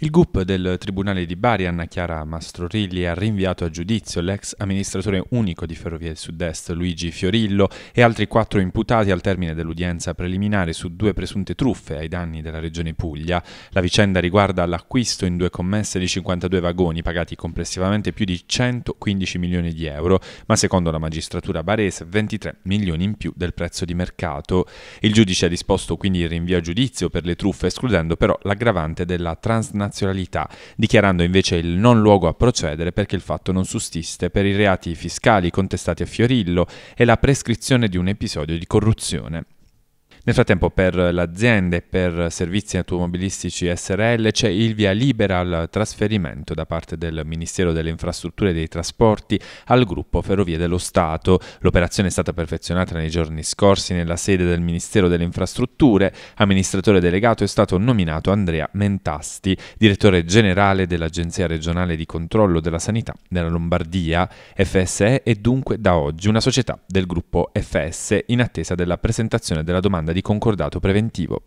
Il GUP del Tribunale di Bari, Anna Chiara Mastrorilli, ha rinviato a giudizio l'ex amministratore unico di Ferrovie Sud-Est Luigi Fiorillo e altri quattro imputati al termine dell'udienza preliminare su due presunte truffe ai danni della Regione Puglia. La vicenda riguarda l'acquisto in due commesse di 52 vagoni pagati complessivamente più di 115 milioni di euro, ma secondo la magistratura barese 23 milioni in più del prezzo di mercato. Il giudice ha disposto quindi il rinvio a giudizio per le truffe, escludendo però l'aggravante della transnazionalità nazionalità, dichiarando invece il non luogo a procedere perché il fatto non sussiste per i reati fiscali contestati a Fiorillo e la prescrizione di un episodio di corruzione. Nel frattempo per l'azienda e per servizi automobilistici SRL c'è il via libera al trasferimento da parte del Ministero delle Infrastrutture e dei Trasporti al gruppo Ferrovie dello Stato. L'operazione è stata perfezionata nei giorni scorsi nella sede del Ministero delle Infrastrutture. Amministratore delegato è stato nominato Andrea Mentasti, direttore generale dell'Agenzia regionale di controllo della sanità della Lombardia. FSE è dunque da oggi una società del gruppo FS in attesa della presentazione della domanda di concordato preventivo.